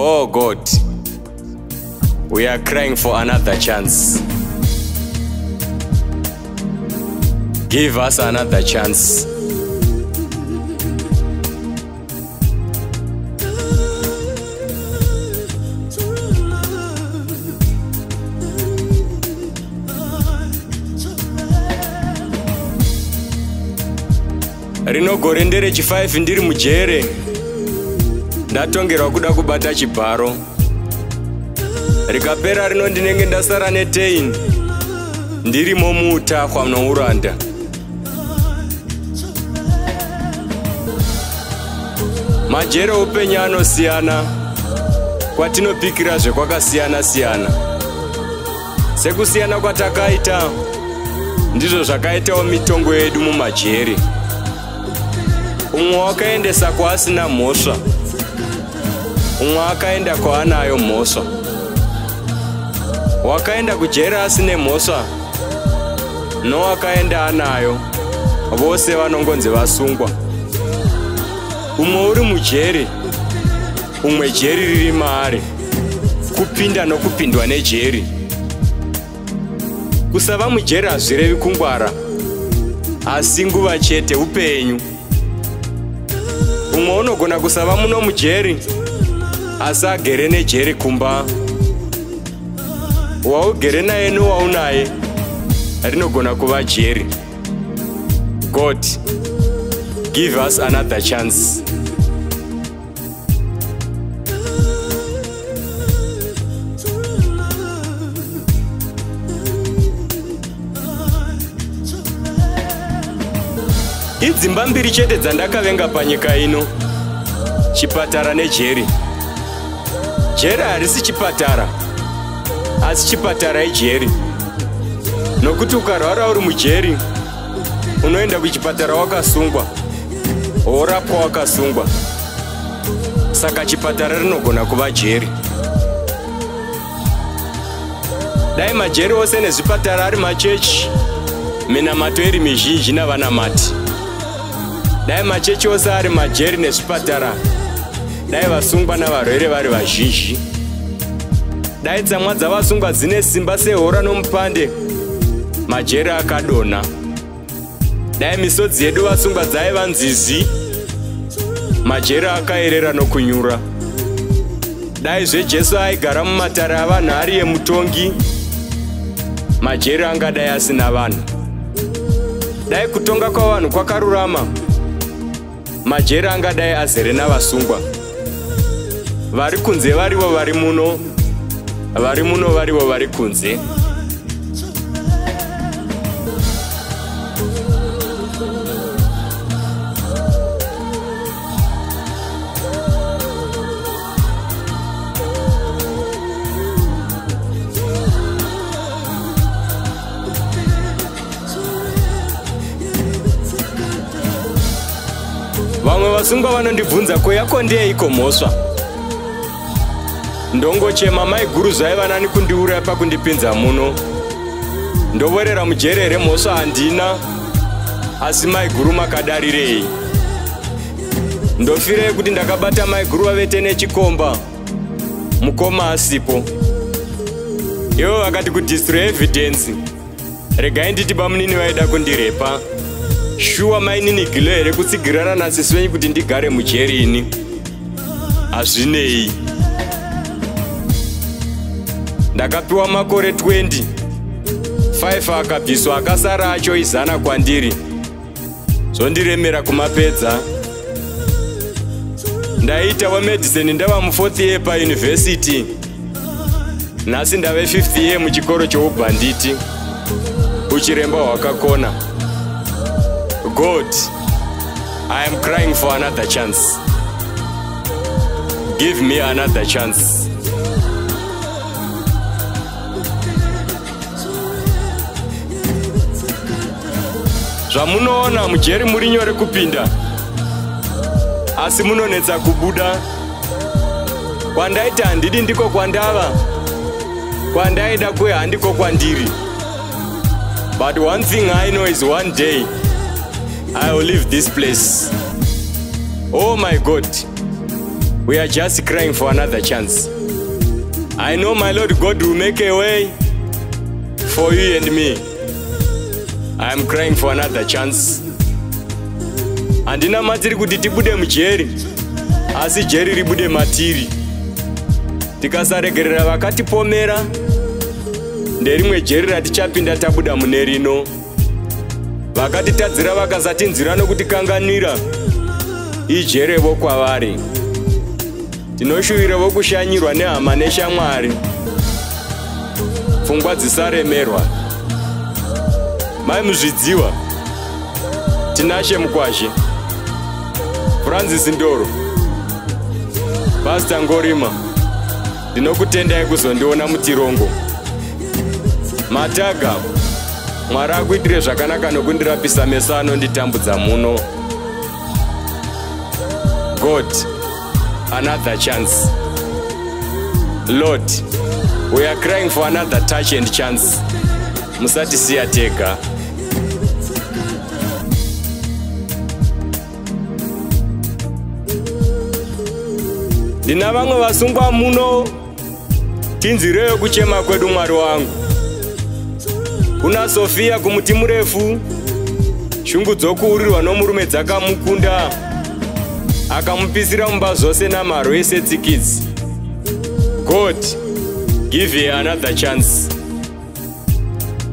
Oh God, we are crying for another chance. Give us another chance. rino gore nderechi5 ndiri mujere ndatongerwa kuda kubata chibharo. Rikapera rino ndinenge ndasara netein. Ndirimo muutakwa nouranda majere upenyu anosiyana kwatinopikira zvekwakasiyana-siyana sekusiyana kwatakaita ndizvo zvakaitawo mitongo yedu mumajeri umwe wakaendesa kwaasina mhosva umwe akaenda kwaanayo mhosva wakaenda kujeri asine mhosva nowakaenda anayo. Vose vanongonzi vasungwa. Umwe uri mujeri umwe jeri riri maari. Kupinda nokupindwa nejeri. Kusava mujeri hazvirevi kungwara asi nguva chete upenyu. Umwe unogona kusava muno mujeri asi agere nejeri kumba. Waugere naye nowaunaye rinogona kuva jeri. God give us another chance. Idzimba mbiri chete dzandakavenga panyika ino chipatara nejeri jeri harisi chipatara asi chipatara ijeri nokuti ukarwara uri mujeri unoenda kuchipatara wakasungwa. Worapwa wakasungwa. Saka chipatara rinogona kuva jeri dai majeri ose nezvipatara ari machechi minamato iri mizhinji navanamati dai machechi ose ari majeri nezvipatara dai vasungwa navarwere vari vazhinji dai tsamwa dzavasungwa dzine simba sehora nomupande majeri akadonha. Dai misodzi yedu vasungwa dzaiva nzizi majeri akaerera nokunyura. Dai zvejesu aigara mumatare avanhu ari yemutongi majeri angadai asina vanhu. Dai kutonga kwavanhu kwakarurama majeri angadai azere navasungwa vari kunze varivo vari muno vari muno varivo vari kunze vamwe vasungwa vanondibvunza kweyako ndeiko mhosva ndongochema mai guru zvaiva nani kundiuraya pakundipinza muno. Ndovorera mujere remhosva handina asi mai guru makadarirei. Ndofirei kuti ndakabata mai guru vavete nechikomba mukoma asipo. Ivo vakati kudistroy evidence regai nditi bamunini vaida kundirepa. Shuwa maininigilo here kutsigirana nasisi venyu kuti ndigare mujerini hazvinei ndakapiwa makore 20 5 akabviswa akasara acho izana kwandiri. Zvondiremera kumapedza. Ndaita wamedicine ndava mu4th year payunivhesity nhasi ndave 5th year muchikoro choubhanditi. Uchiremba hwakakona. God i am crying for another chance. Give me another chance zvamunoona mujeri muri nyore kupinda. Asi munonetsa kubuda. Kwandaita handidi ndiko kwandava kwandaida kuye handiko kwandiri but one thing i know is one day i will leave this place. Oh my god. We are just crying for another chance. I know my lord god will make a way for you and me am crying for another chance. Handina matiri kuti tibude mujeri asi jeri ribude matiri. Tikasaregerera vakatipomera nderimwe jeri ratichapinda tabuda mune rino. Vakatitadzira vakasatinzira nokutikanganira ijerevo kwavari tinoshuwirevo kushanyirwa nehama neshamwari. Pfungwa dzisaremerwa mai muzvidziwa tinashe mukwashe. Francis ndoro. Pasta ngorima. Ndinokutendai kuzondiona mutirongo mataga mwari akuitire zvakanaka nokundirapisa meso anonditambudza muno. God another chance. Lord we are crying for another touch and chance. Musatisiya tega ndina vamwe vasungwa muno. Tinzireyo kuchema kwedu mwari wangu. Kuna sofiya kumuti murefu. Shungu dzokuurirwa nomurume dzakamukunda. Akamupisira mumba zvose namarwo esetsikidzi god give ye another chance.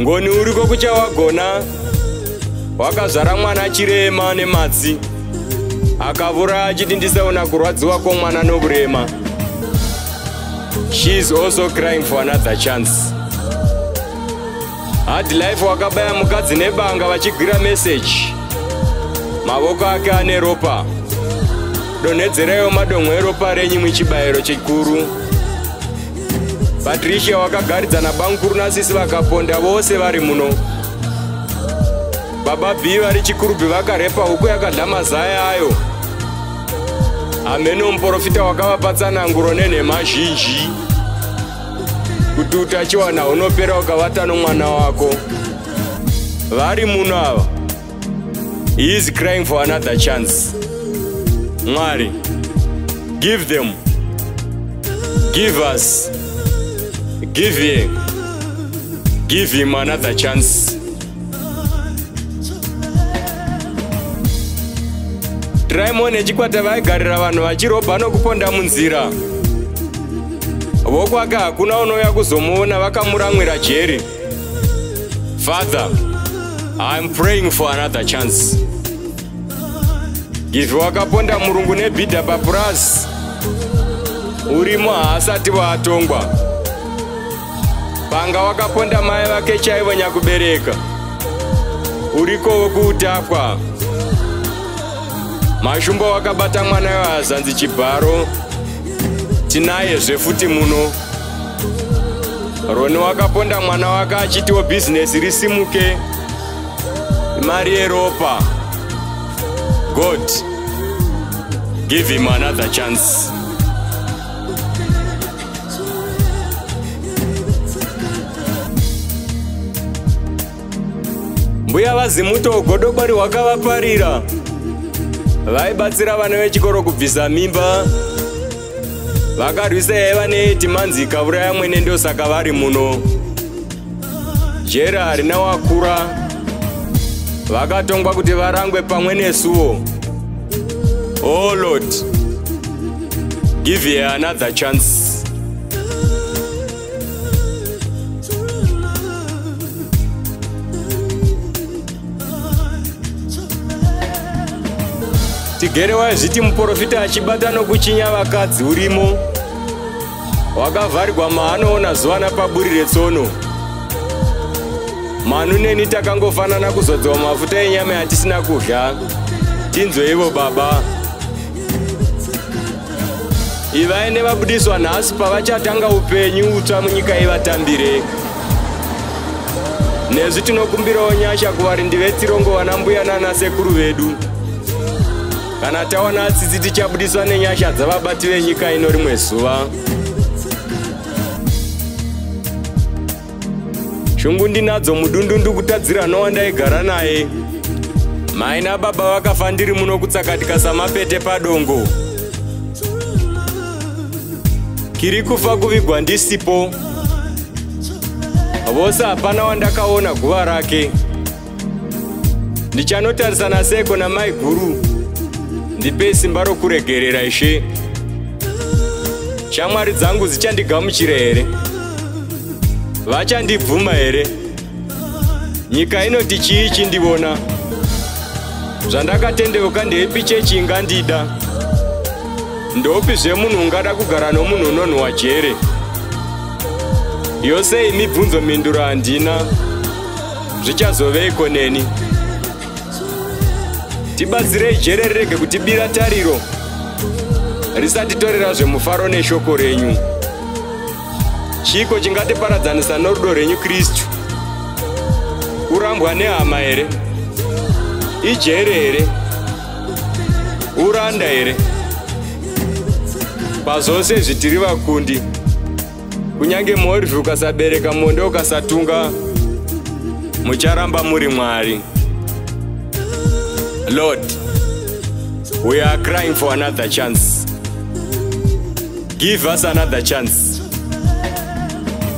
Ngoni uriko kuchawagona wakazvara mwana chirema nematsi akavura achiti ndisaona kurwadziwa kwomwana nokurema she is also crying for another chance. Hard life wakabaya mukadzi nebanga vachigwira meseji mavoko ake ane ropa. Donhedzerayo madomwe eropa renyu muchibayiro chikuru. Patricia wakagaridzana bangukuru nasisi vakaponda vose vari muno. Baba b vari chikurubhi vakarepa huku yakadla mazaya ayo hameno muprofita wakavapatsananguro nenhema zhinji. Kuti utachiwana hunopera ukavata nomwana wako. Vari muno ava. He is crying for another chance. Mwari give them. Give us. Give ye give him another chance raimon nechikwata vaigarira vanhu vachirobha nokuponda munzira. Vokwake hakuna unouya kuzomuona vakamuramwira jeri father iam praying for another chance. Ifi wakaponda murungu nebhidha papurasi urimo haasati vaatongwa panga wakaponda mai vake chaivo nyakubereka. Urikowo kuutapwa mashumba wakabata mwana wehazanzi chibharo tinayezve futi muno. Roni wakaponda mwana wake achitiwo bhizinesi risimuke. Mari yeropa. God give him another chance. Mbuya vazimuto godobari hwakavaparira vaibatsira vana vechikoro kubvisa mimba. Vakarwisa yaiva neetimanzi ikauraya mwene ndosaka vari muno. Jera harina wakura. Vakatongwa kuti varangwe pamwe nesuwo. Oh lord give ye another chance tigere waizviti muprofita achibata nokuchinya vakadzi urimo. Wakavharirwa maanoona zuva napaburi retsono manu neni takangofanana kuzodzwa mafuta enyama yatisina kudya. Tinzweivo baba. Ivaine vabudiswa nhasi pavachatanga upenyu utsva munyika ivatambire. Nezvi tinokumbirawo nyasha kuvarindi vetsirongo vana mbuya nanasekuru vedu kana tawana tsitsi tichabudiswa nenyasha dzavabati venyika ino rimwe zuva. Shungu ndinadzo mudundundu kutadzira nowandaigara naye. Mai nababa vakafa ndiri muno kutsakatika samapete padongo kiri kufa kuvigwa ndisipo. Vose hapana wandakaona guva rake. Ndichanotarisana seiko namai guru ndipe simba rokuregerera ishe. Shamwari dzangu dzichandigamuchira here? Vachandibvuma here? Nyika inoti chii chindivona zvandakatendeuka ndeepi chechi ingandida? Ndopi zvemunhu ungada kugara nomunhu unonhuwa jere? Yose imibvunzo minduro handina? Zvichazoveiko neni tibatsirei jere rirege kutibira tariro. Risatitorera zvemufaro neshoko renyu. Chiko chingatiparadzanisa norudo renyu kristu? Kurambwa nehama here? Ijere here? Uranda here? Pazvose zvitiri vakundi kunyange morivhi ukasabereka mondo ukasatunga mucharamba muri mwari lord we are crying for another chance. Give us another chance.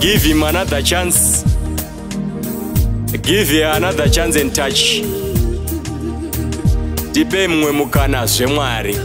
Give him another chance. Give her another chance and touch. Tipei mumwe mukana zvemwari